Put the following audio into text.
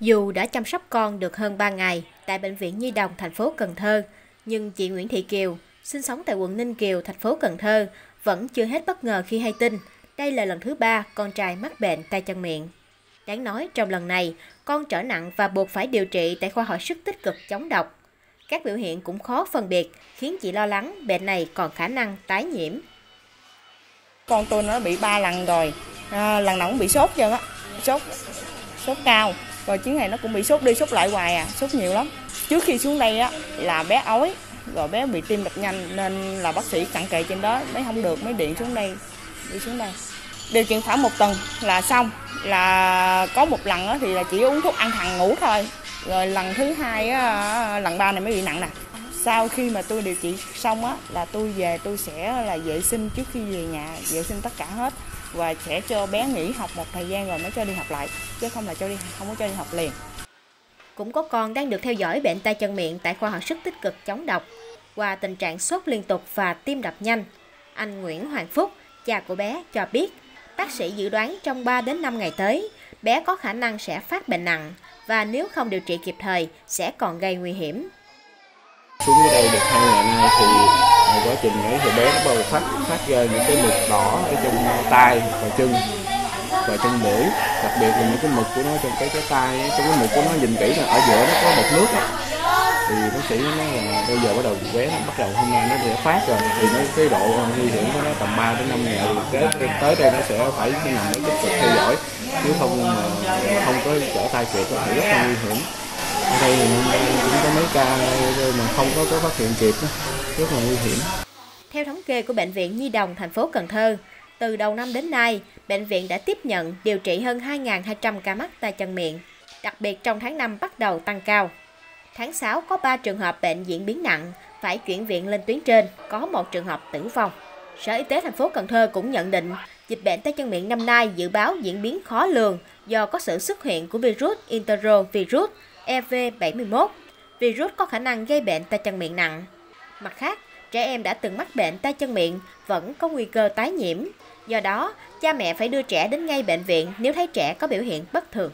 Dù đã chăm sóc con được hơn 3 ngày tại Bệnh viện Nhi đồng thành phố Cần Thơ, nhưng chị Nguyễn Thị Kiều, sinh sống tại quận Ninh Kiều, thành phố Cần Thơ, vẫn chưa hết bất ngờ khi hay tin đây là lần thứ ba con trai mắc bệnh tay chân miệng. Đáng nói trong lần này, con trở nặng và buộc phải điều trị tại khoa hồi sức tích cực chống độc. Các biểu hiện cũng khó phân biệt, khiến chị lo lắng bệnh này còn khả năng tái nhiễm. Con tôi nó bị ba lần rồi, à, lần nào cũng bị sốt chưa á, sốt sốt cao. Rồi chuyến này nó cũng bị sốt đi sốt lại hoài à, sốt nhiều lắm. Trước khi xuống đây á là bé ói, rồi bé bị tim đập nhanh nên là bác sĩ cặn kề trên đó, mới không được mới điện xuống đây, đi xuống đây. Điều trị khoảng một tuần là xong, là có một lần thì là chỉ uống thuốc ăn thằng ngủ thôi. Rồi lần thứ hai, á, lần ba này mới bị nặng nè sau khi mà tôi điều trị xong á, là tôi về tôi sẽ là vệ sinh trước khi về nhà, vệ sinh tất cả hết. Và sẽ cho bé nghỉ học một thời gian rồi mới cho đi học lại, chứ không là cho đi, không có cho đi học liền. Cũng có con đang được theo dõi bệnh tay chân miệng tại khoa hồi sức tích cực chống độc. Qua tình trạng sốt liên tục và tim đập nhanh, anh Nguyễn Hoàng Phúc, cha của bé, cho biết, bác sĩ dự đoán trong 3 đến 5 ngày tới, bé có khả năng sẽ phát bệnh nặng và nếu không điều trị kịp thời sẽ còn gây nguy hiểm xuống ở đây được hai ngày nay thì à, quá trình ấy thì bé nó bắt đầu phát phát ra những cái mực đỏ ở trong tay và chân và chân mũi. Đặc biệt là những cái mực của nó trong cái cái tay ấy, trong cái mực của nó nhìn kỹ là ở giữa nó có một nước ấy. thì bác sĩ nó nói là bây giờ bắt đầu bé nó bắt đầu hôm nay nó sẽ phát rồi thì nó cái độ nguy hiểm của nó tầm 3 đến 5 ngày cái, tới đây nó sẽ phải nằm ở tiếp tục theo dõi. Chứ không mà không có trở tay kịp có thể rất là nguy hiểm. Ở đây thì cũng có mấy ca mà không có, có phát hiện kịp rất là nguy hiểm. Theo thống kê của Bệnh viện Nhi đồng thành phố Cần Thơ, từ đầu năm đến nay, bệnh viện đã tiếp nhận điều trị hơn 2.200 ca mắc tay chân miệng, đặc biệt trong tháng 5 bắt đầu tăng cao. Tháng 6 có 3 trường hợp bệnh diễn biến nặng, phải chuyển viện lên tuyến trên, có một trường hợp tử vong. Sở Y tế thành phố Cần Thơ cũng nhận định dịch bệnh tay chân miệng năm nay dự báo diễn biến khó lường do có sự xuất hiện của virus enterovirus EV71. Virus có khả năng gây bệnh tay chân miệng nặng. Mặt khác, trẻ em đã từng mắc bệnh tay chân miệng vẫn có nguy cơ tái nhiễm. Do đó, cha mẹ phải đưa trẻ đến ngay bệnh viện nếu thấy trẻ có biểu hiện bất thường.